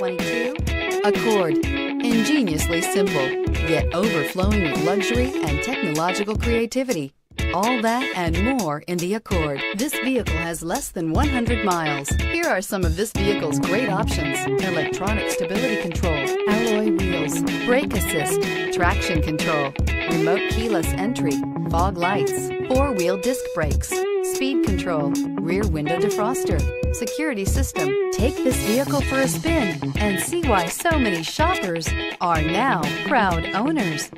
Accord. Ingeniously simple, yet overflowing with luxury and technological creativity. All that and more in the Accord. This vehicle has less than 100 miles. Here are some of this vehicle's great options. Electronic stability control, alloy wheels, brake assist, traction control, remote keyless entry, fog lights, four-wheel disc brakes, speed control, rear window defroster, security system. Take this vehicle for a spin and see why so many shoppers are now proud owners.